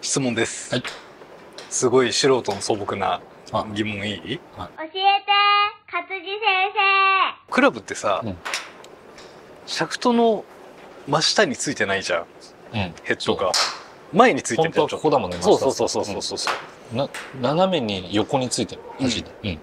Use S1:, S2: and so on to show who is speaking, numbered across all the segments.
S1: 質問です。
S2: はい
S1: すごい素人の素朴な
S2: あ
S1: 疑問いい？
S3: 教えて、勝地先
S1: クラブってさ、
S2: うん
S1: シャフトの真下についてないじゃん、
S2: うん。
S1: ヘッドが。前についてる
S2: 本当。ここだもんね。
S1: そうそうそうそうそうそう。
S2: な、斜めに横についてる。端で。うん。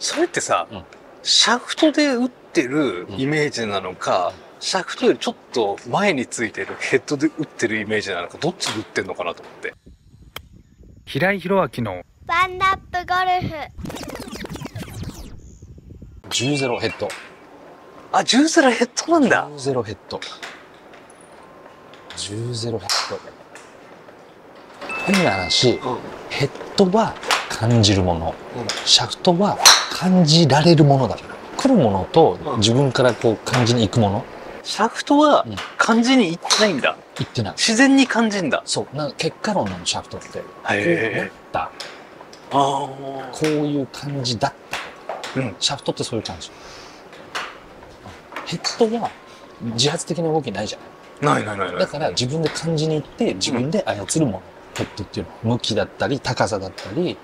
S1: それってさ、
S2: うん
S1: シャフトで打ってるイメージなのか、シャフトよりちょっと前についてるヘッドで打ってるイメージなのか、どっちで打ってんのかなと思って。
S4: 平井宏明の
S3: 生。ワンダップゴルフ。
S2: 10-0ヘッド。
S1: あ、ジュースラヘッドなんだ。
S2: 10-0ヘッド。10-0ヘッド。変な話、ヘッドは感じるもの、
S1: うん
S2: シャフトは感じられるものだから。来るものと
S1: うん
S2: 自分からこう感じに行くもの、
S1: シャフトは
S2: うん
S1: 感じにいってないんだ。
S2: 行ってない。
S1: 自然に感じんだ。
S2: そう。な結果論なの、シャフトって。こう
S1: へ
S2: 思った。
S1: ああ。
S2: こういう感じだった。
S1: うん
S2: シャフトってそういう感じ。ヘッドは自発的な動きないじゃない。
S1: ないないないない。
S2: だから自分で感じに行って自分で操るもの。ヘッドっていうのは向きだったり、高さだったり、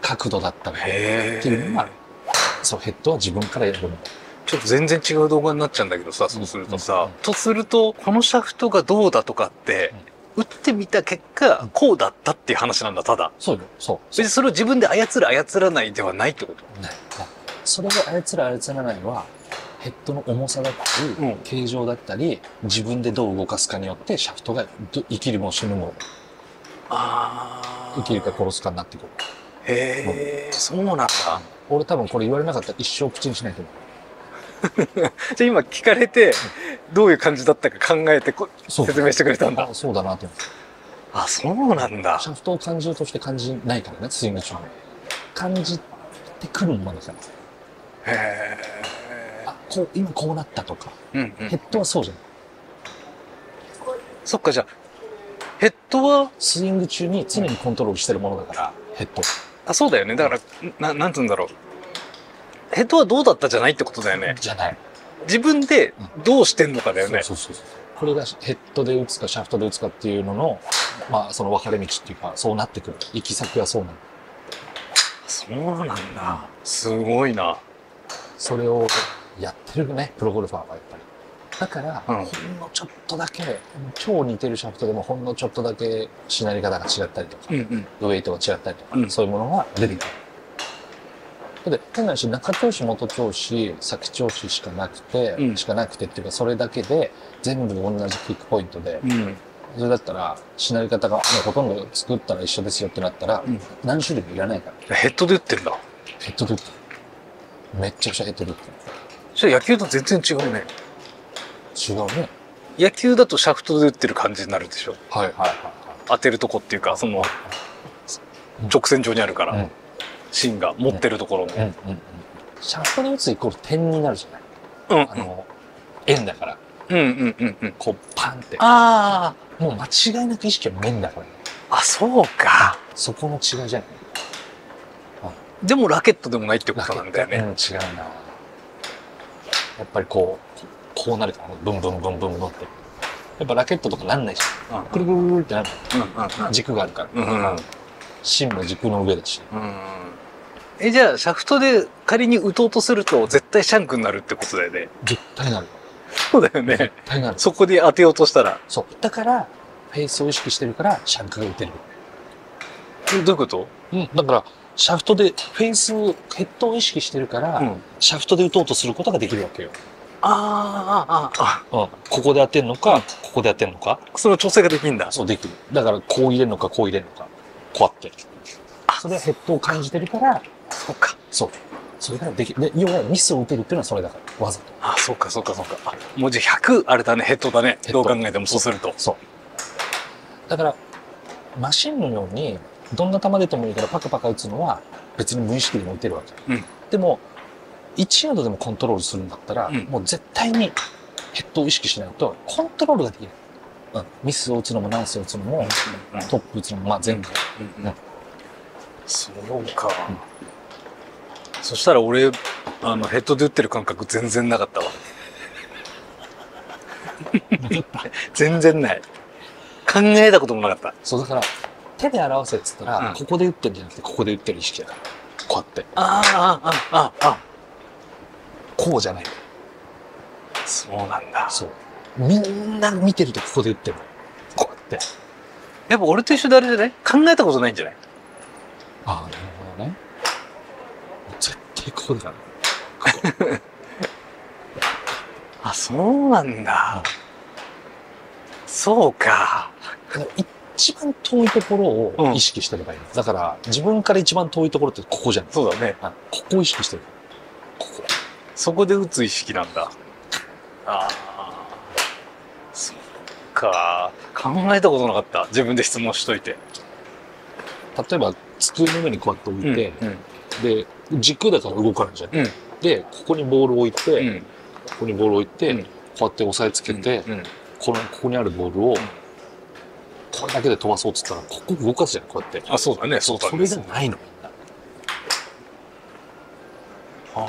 S2: 角度だったり。
S1: へ
S2: っていうのが
S1: え。
S2: そう、ヘッドは自分からやるもの。
S1: ちょっと全然違う動画になっちゃうんだけどさ、そうすると
S2: うん
S1: さ
S2: うん、
S1: とすると、このシャフトがどうだとかって、打ってみた結果、こうだったっていう話なんだ、ただ。
S2: そうよ、そう。
S1: 別にそれを自分で操る操らないではないってこと。
S2: ね、ね。それを操る操らないは、ヘッドの重さだったり、
S1: うん。
S2: 形状だったり、自分でどう動かすかによって、シャフトがど生きるも死ぬも、
S1: あ
S2: 生きるか殺すかになってくる。
S1: へえ、そうなんだ。
S2: 俺多分これ言われなかったら一生口にしないと思う。
S1: じゃあ今聞かれて、どういう感じだったか考えてこ説明してくれたんだ。
S2: あそうだなと思って。
S1: あ、そうなんだ
S2: シ。ャフトを感じるとして感じないからね、スイング中に。感じてくるものだから。
S1: へ
S2: あ、こう、今こうなったとか。
S1: え。うんうん
S2: ヘッドはそうじゃん。
S1: そっか、じゃあ、ヘッドは、
S2: スイング中に常にコントロールしてるものだから、ヘッド。
S1: あ、そうだよね。だから、ななんつうんだろう。ヘッドはどうだったじゃないってことだよね。
S2: じゃない。
S1: 自分でどうしてんのかだよね。
S2: そうそうそうそう。これがヘッドで打つかシャフトで打つかっていうのの、まあその分かれ道っていうか、そうなってくる。行き先はそうなる。
S1: そうなんだ。すごいな。
S2: それをやってるね、プロゴルファーはやっぱり。だから、
S1: うん
S2: ほんのちょっとだけ、超似てるシャフトでもほんのちょっとだけしなり方が違ったりとか、
S1: うんうん。
S2: ウェイトが違ったりとか、
S1: うん
S2: そういうものが出てくる。で、変な話、中調子、元調子、先調子しかなくて、
S1: うん
S2: しかなくてっていうか、それだけで、全部同じキックポイントで、
S1: うん。
S2: それだったら、しなり方が、もうほとんど作ったら一緒ですよってなったら、
S1: うん
S2: 何種類もいらないから。
S1: ヘッドで打ってんだ。
S2: ヘッドで打ってるめっちゃくちゃヘッドで打って
S1: じゃあ野球と全然違うね。
S2: る違うね。
S1: 野球だとシャフトで打ってる感じになるでしょ。
S2: はいはいはい
S1: 当てるとこっていうか、その
S2: うん
S1: 直線上にあるから、
S2: うん
S1: 芯が持ってるところの。
S2: はい。うんうんうん。シャフトで打つイコール点になるじゃない
S1: うん。
S2: あの、円だから、
S1: うんうんうんうん。
S2: こうパンって。
S1: あ
S2: もう間違いなく意識は面だからね。
S1: あ、あ、そうか。
S2: そこの違いじゃない
S1: でもラケットでもないってことなんだよね。
S2: うん、違うな。やっぱりこう、こうなるから、ブンブンブンブンブンって。やっぱラケットとかなんないじゃん。くるくるくるってなる。
S1: うんうん
S2: 軸があるから。
S1: うんうんうん
S2: 芯も軸の上だし。
S1: うんえ、じゃあ、シャフトで仮に打とうとすると、絶対シャンクになるってことだよね。
S2: 絶対なる。
S1: そうだよね
S2: 絶。対なる。
S1: そこで当てようとしたら。
S2: そう。だから、フェイスを意識してるから、シャンクが打てる。
S1: えどういうこと？
S2: うん。だから、シャフトで、フェイス、ヘッドを意識してるから、
S1: うん。
S2: シャフトで打とうとすることができるわけよ。
S1: ああ、ああ、あ
S2: うん。ここで当てんのか、ここで当てんのか。
S1: あ、その調整ができるんだ。
S2: そう、できる。だから、こう入れるのか、こう入れるのか。こうやって。
S1: あ
S2: それはヘッドを感じてるから、
S1: そうか。
S2: そう。それができる。で、要はミスを打てるっていうのはそれだから。わざと。
S1: あそうか、そうか、そうか。あ、もうじゃあ100あれだね、ヘッドだね。どう考えてもそうすると。
S2: そう。だから、マシンのように、どんな球出てもいいからパカパカ打つのは別に無意識でも打てるわけ。
S1: うん
S2: でも、1ヤードでもコントロールするんだったら、
S1: うん
S2: もう絶対にヘッドを意識しないとコントロールができない。うん、ミスを打つのもナンスを打つのも、トップ打つのも、まあ全部。
S1: そうか。そしたら俺、あの、ヘッドで打ってる感覚全然なかったわ。全然ない。考えたこともなかった。
S2: そう、だから、手で表せっつったら、
S1: うん
S2: ここで打ってるんじゃなくて、ここで打ってる意識だから。こうやって。
S1: ああ、ああ、ああ、
S2: こうじゃない。
S1: そうなんだ。
S2: そう。みんな見てるとここで打ってるの。こうやって。
S1: やっぱ俺と一緒であれじゃない？考えたことないんじゃない？
S2: ああ、なるほどね。絶対ここだから。
S1: あ、そうなんだ。そうか。
S2: 一番遠いところを意識してればいいの、だから、自分から一番遠いところってここじゃん。
S1: そうだね。
S2: あここを意識してる。ここ。
S1: そこで打つ意識なんだ。ああ。そっか。考えたことなかった。自分で質問しといて。
S2: 例えば、机の上にこうやって置いて、
S1: うん。
S2: で、軸だから動かないじゃん。
S1: うん。
S2: で、ここにボールを置いて、
S1: うん。
S2: ここにボールを置いて、
S1: うん
S2: こうやって押さえつけて、
S1: うん。
S2: この、ここにあるボールを、これだけで飛ばそうっつったら、ここ動かすじゃん、こうやって。
S1: あ、そうだね。そうだね。
S2: それじゃないの、みんな。
S1: あ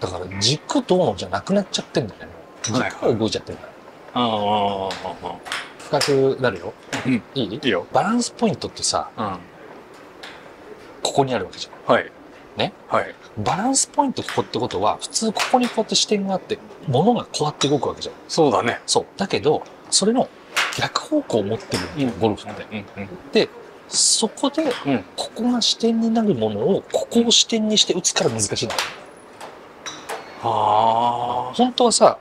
S2: だから、軸どうのじゃなくなっちゃってんだよね。軸が動いちゃってるから。
S1: あ。ああ。
S2: 深くなるよ。
S1: うん。
S2: いい？
S1: いいよ。
S2: バランスポイントってさ、
S1: うん。
S2: ここにあるわけじゃん。
S1: はい。
S2: ね？
S1: はい。
S2: バランスポイントここってことは、普通ここにこうやって視点があって、物がこうやって動くわけじゃん。
S1: そうだね。
S2: そう。だけど、それの逆方向を持ってるわけよ、ゴルフって。
S1: うん。うん。
S2: で、そこで、
S1: うん
S2: ここが視点になるものを、ここを視点にして打つから難しいんだよ。
S1: あ
S2: 本当はさ、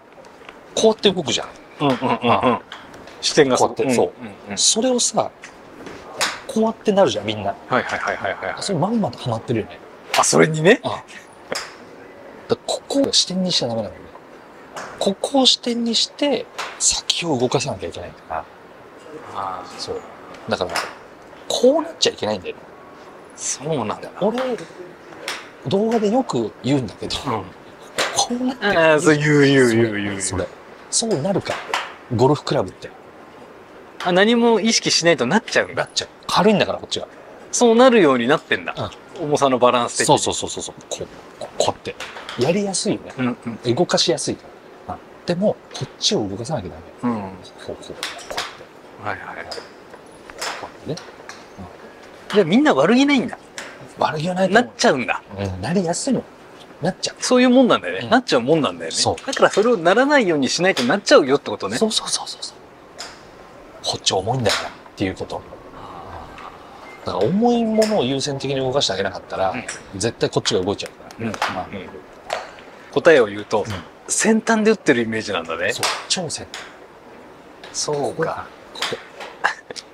S2: こうやって動くじゃん。
S1: あ。うんうんうんうん。視点が
S2: こうやってそう。それをさ、こうやってなるじゃん、みんな。
S1: はいはいはいはいはい。
S2: それまんまとハマってるよね。
S1: あ、それにね。
S2: だからここを視点にしちゃダメなんだよね。ここを視点にして、先を動かさなきゃいけないから。
S1: ああ。
S2: そう。だから、こうなっちゃいけないんだよね。
S1: そうなんだ。
S2: 俺、動画でよく言うんだけど、
S1: うん。
S2: こうなって
S1: ああ、そう言う言う言う言う。
S2: それ。そうなるから。ゴルフクラブって。
S1: あ、何も意識しないとなっちゃうんだ。
S2: なっちゃう。軽いんだから、こっちが。
S1: そうなるようになってんだ。重さのバランス的に。
S2: そうそうそうそう。こう、ここうやって。やりやすいよね。
S1: うんうん。
S2: 動かしやすいから。あでも、こっちを動かさなきゃダメ。
S1: うん。
S2: こう、こう、こうやって。
S1: はいはい。
S2: こうやってね。
S1: じゃあみんな悪気ないんだ。
S2: 悪気はないと
S1: な
S2: 思
S1: っちゃうんだ。
S2: う。うん、なりやすいの。なっちゃう。
S1: そういうもんなんだよね。
S2: うん
S1: なっちゃうもんなんだよね。
S2: そう
S1: だからそれをならないようにしないとなっちゃうよってことね。
S2: そうそうそうそうそう。こっち重いんだからっていうこと。だから重いものを優先的に動かしてあげなかったら、絶対こっちが動いちゃうから。
S1: うん
S2: まあ
S1: うん答えを言うと、
S2: ん
S1: 先端で打ってるイメージなんだね。
S2: そう、超先
S1: そう
S2: こ
S1: か。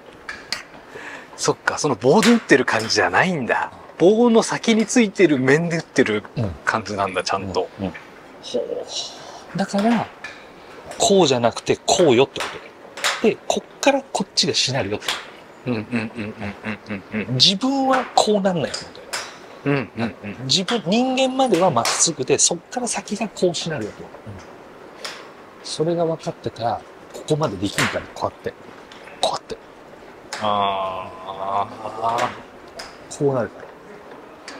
S1: そっか、その棒で打ってる感じじゃないんだ。棒の先についてる面で打ってる
S2: うん
S1: 感じなんだ、ちゃんと。
S2: うんうんだから、こうじゃなくてこうよってことで。で、こっからこっちがしなるよって。
S1: うんうんうんうんうんうんうん
S2: 自分はこうなんないってことよ。
S1: うんうんうん
S2: 自分、人間まではまっすぐで、そっから先がこうしなるよと。それが分かってたら、ここまでできるから、こうやって。こうやって。
S1: ああ。
S2: こうなるから。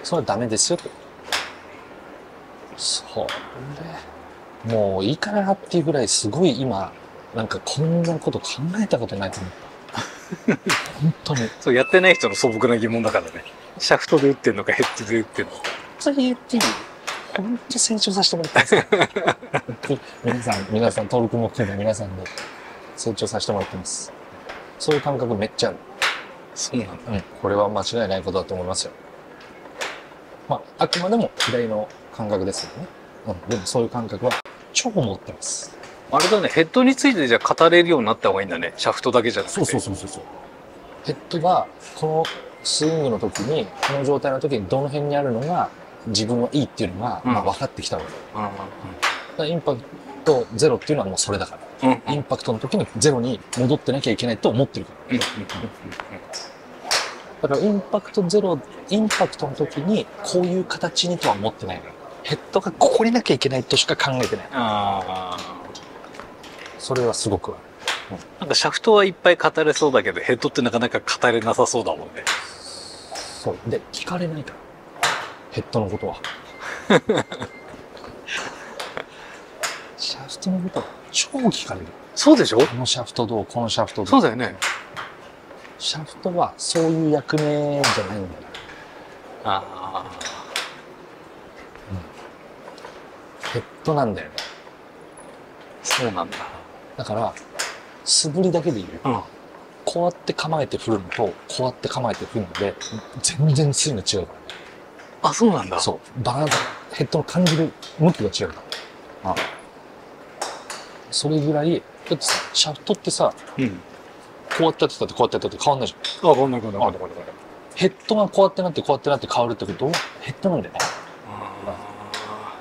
S2: それはダメですよと。それ、もういいかなっていうぐらいすごい今、なんかこんなこと考えたことないと思った。本当に。
S1: そう、やってない人の素朴な疑問だからね。シャフトで打ってんのか、ヘッドで打ってんのか。
S2: 本当に言っていい本当成長させてもらってます。皆さん、皆さん、登録も含め皆さんで成長させてもらってます。そういう感覚めっちゃある。
S1: そうなんだ。
S2: うん。これは間違いないことだと思いますよ。まあ、あくまでも左の感覚ですよね。うん。でもそういう感覚は超持ってます。
S1: あれだね、ヘッドについてじゃあ語れるようになった方がいいんだね。シャフトだけじゃなくて。
S2: そうそうそうそうそう。ヘッドが、このスイングの時に、この状態の時にどの辺にあるのが自分はいいっていうのが、
S1: うん
S2: まあ分かってきたので。だか
S1: う
S2: らインパクトゼロっていうのはもうそれだから。
S1: んうん。うん
S2: インパクトの時にゼロに戻ってなきゃいけないと思ってるから。
S1: うん
S2: だからインパクトゼロ、インパクトの時にこういう形にとは思ってないから。ヘッドがここになきゃいけないとしか考えてない。
S1: ああ。
S2: それはすごくある。
S1: なんかシャフトはいっぱい語れそうだけど、ヘッドってなかなか語れなさそうだもんね。
S2: そう。で、聞かれないから。ヘッドのことは。シャフトのことは超聞かれる。
S1: そうでしょ？
S2: このシャフトどうこのシャフトど
S1: そううだよね。
S2: シャフトはそういう役目じゃないんだよ。
S1: あ
S2: ヘッドなんだよね。
S1: あ、そうなんだ。
S2: だから、素振りだけでいいよ。
S1: うん。
S2: こうやって構えて振るのと、こうやって構えて振るので、全然スイング違うか
S1: あ、そうなんだ。
S2: ら。そう。バランス、ヘッドの感じる向きが違うから。あそれぐらい、だってさ、シャフトってさ、
S1: うん。
S2: こうやってやってたってこうやってやってたって変わんないじゃん。
S1: あ、こんなこんなこんなこんなこんな。
S2: ヘッドがこうやってなってこうやってなって変わるってことは、ヘッドなんだよね。
S1: あ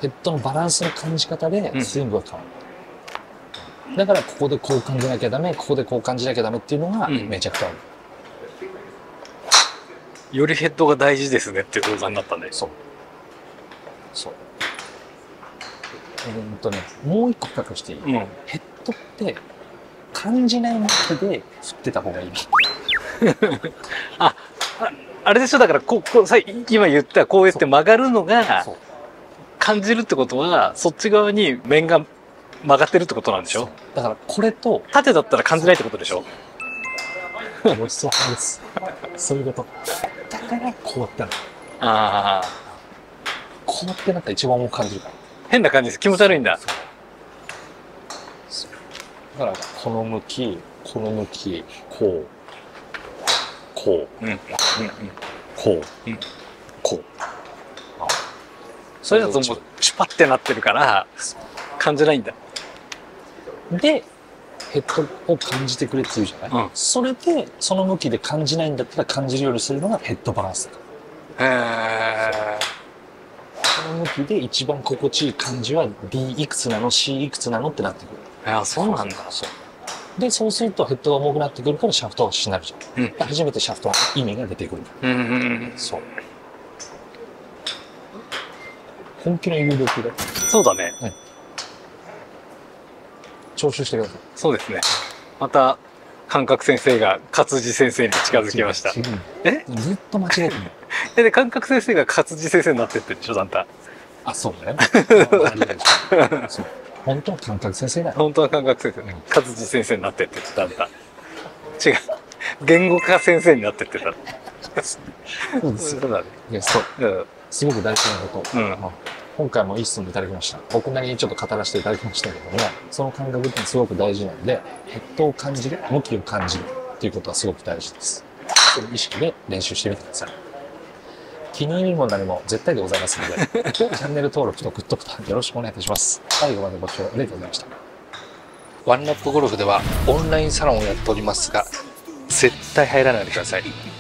S2: ヘッドのバランスの感じ方で
S1: うん
S2: スイングが変わる。だからここでこう感じなきゃダメ、ここでこう感じなきゃダメっていうのが
S1: うん
S2: めちゃくちゃある。
S1: ーよりヘッドが大事ですねっていう動画になったね。
S2: そう。そう。えーっとね、もう一個深くしていい、
S1: うん。
S2: ヘッドって感じない向きで振ってた方がいい。
S1: あれでしょ？だからここさ今言ったこうやって曲がるのが
S2: そう
S1: 感じるってことはそっち側に面が曲がってるってことなんでしょ？
S2: だからこれと、
S1: 縦だったら感じないってことでしょ？
S2: ごちそうさまです。そういうこと。だからこうやってなる。
S1: ああ
S2: こうやってなったら一番重く感じるから。
S1: 変な感じです気持ち悪いんだ
S2: だから、この向き、この向き、こう、こう、
S1: うん。うん。
S2: こう、
S1: うん。
S2: こう。
S1: それだともうシュパってなってるから感じないんだ。
S2: で、ヘッドを感じてくれって言うじゃない、
S1: うん。
S2: それで、その向きで感じないんだったら感じるようにするのがヘッドバランスだ。
S1: へえ
S2: この向きで一番心地いい感じは D いくつなの C いくつなのってなってくる。
S1: あそうなんだ
S2: そう。で、そうするとヘッドが重くなってくるからシャフトがしなるじゃん。
S1: うん
S2: 初めてシャフトの意味が出てくる。
S1: うんうんうん
S2: そう。本気の有力で
S1: そうだね
S2: 徴収してください。
S1: そうですねまた感覚先生が勝地先生に近づきました。え？
S2: ずっと間違えてる。
S1: えで感覚先生が勝地先生になってってるでしょだんだん
S2: あ、そうだよ。そ う本当は感覚先生だよ。
S1: 本当は感覚先生。勝地先生になってってだんだ。ん違う。言語化先生になってってた
S2: そうです
S1: そうだね。
S2: いやそう。
S1: うん。
S2: すごく大事なこと。
S1: うん。
S2: まあ今回もいい質問いただきました。僕なりにちょっと語らせていただきましたけども、その感覚ってすごく大事なので、ヘッドを感じる、向きを感じるっていうことはすごく大事です。その意識で練習してみてください。気に入りも何も絶対でございますので、チャンネル登録とグッドボタンよろしくお願いいたします。最後までご視聴ありがとうございました。ワンラップゴルフではオンラインサロンをやっておりますが、絶対入らないでください。